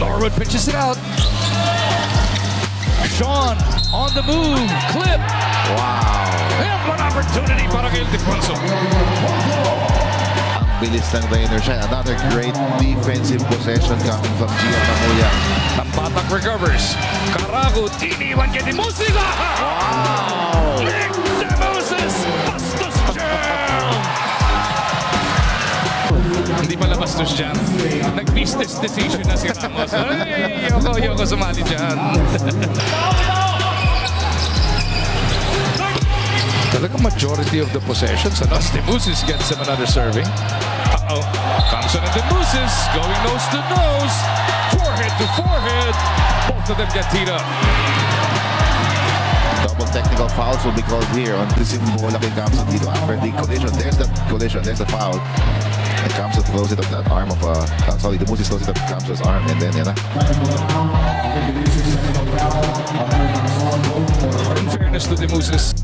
Norwood pitches it out. Sean on the move. Clip. Wow! And one opportunity para Ildefonso. Ang bilis ng Rainer siya. Another great defensive possession coming from Gio Mamuya. Tambatak recovers. Karagut. Iniwan kay Demusis. Wow! Hindi dyan. Nag-business decision na si Ramos. Ay, yoko, yoko sumali dyan. Talaga majority of the possessions. Ano? Demusis gets him another serving. Uh-oh. Thompson and Demusis going nose to nose. Forehead to forehead. Both of them get teed up. Double technical fouls will be called here on this bola kay Camson dito after the collision. There's the collision, there's the foul. And Camson throws it at that arm of, uh, sorry, Demusis throws it up at Camson's arm and then, yan na. In fairness to Demusis,